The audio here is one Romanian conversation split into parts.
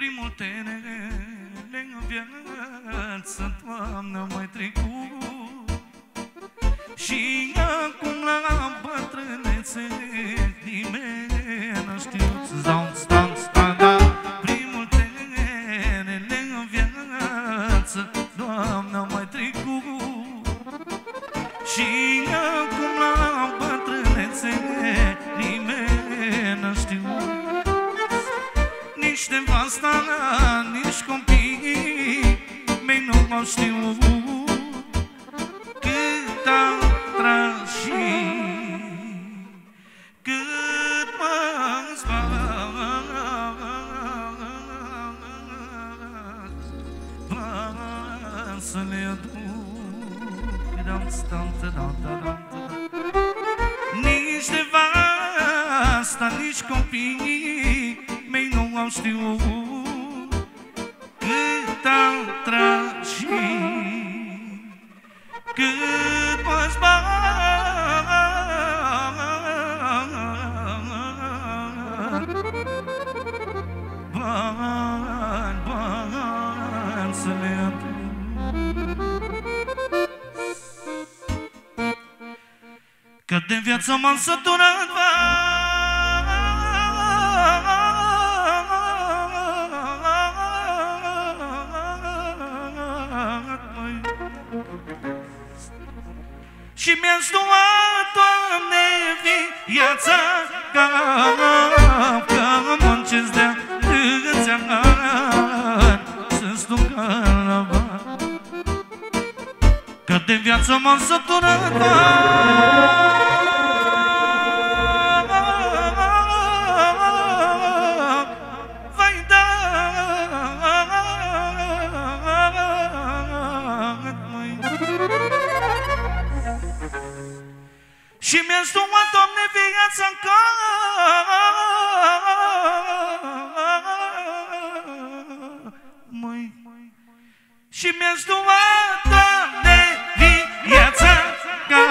Primul tenere în viață, Doamne, mai trecut. Și acum la bătrânețe zbat să le aduc Dam, stam, dam, dam, dam, Nici nevasta, nici copii mei nu au știut Bani, bani să le aduc Că de viață m-am săturat, măi. Și mi-a luat, Doamne, viața Ca că muncesc de atâția ani Să-ți duc la bani Că de viață m-am săturat Vai da măi. Și mi-a luat, Doamne, viața în măi. Și mi-a luat, Doamne, viața ca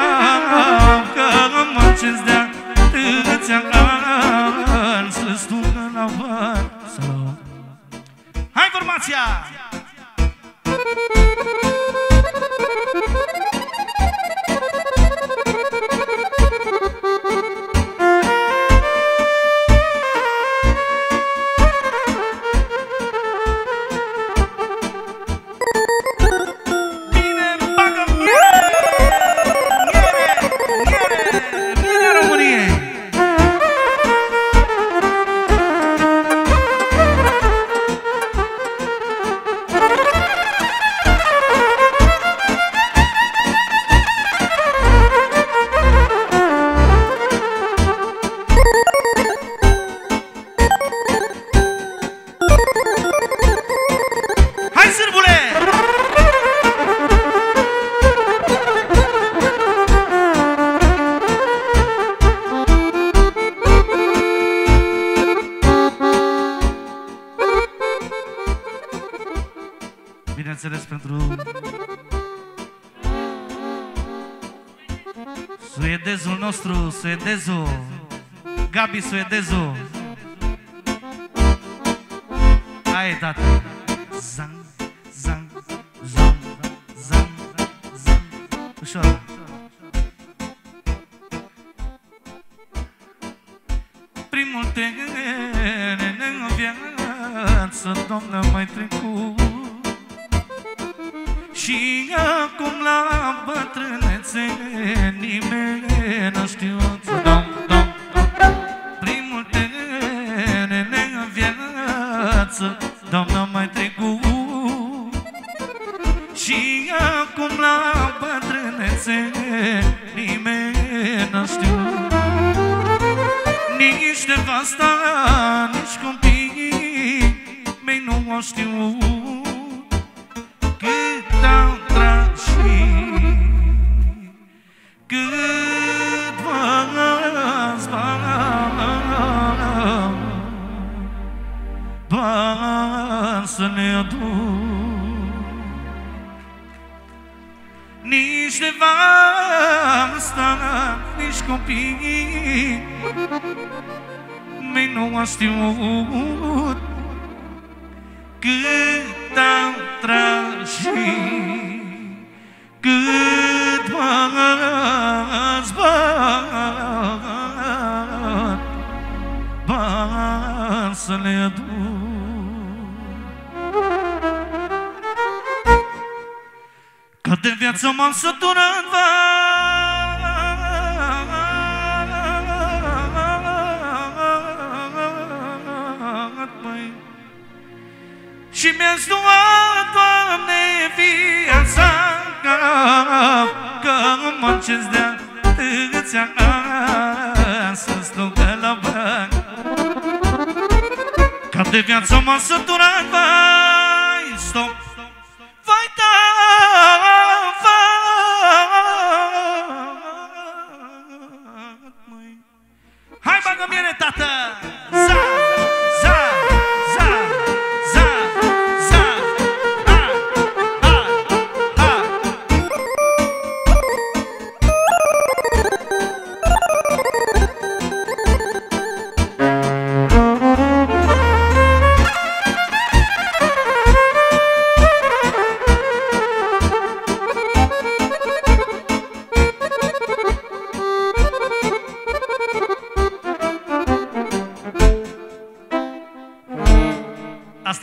că mă cez de atâția ani să-ți ducă la varsă. Hai, formația! Bineînțeles pentru Suedezul nostru, suedezul Gabi Suedezul Hai, tată Zang, zang, zang, zang, zang Ușor Primul teren în viață, Doamne, mai trecut Și acum la bătrânețe nimeni nu știu. Să dăm, dăm, dăm Primul teren în viață, Doamne, mai trecut. Și acum la bătrânețe nimeni nu știu. Nici nevasta, nici copiii mei nu au știut să ne aduc. Nici nevasta, nici copii mei nu a știut Cât am tras și cât mă zbat Bani să le duc Că de viață m-am săturat măi Și mi-a luat, Doamne, viața Că mă încesc de atâția ani Să slugă la bani. Că de viață m-am săturat, vai, stop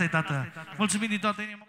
Asta e, tată. Mulțumim din toată inima.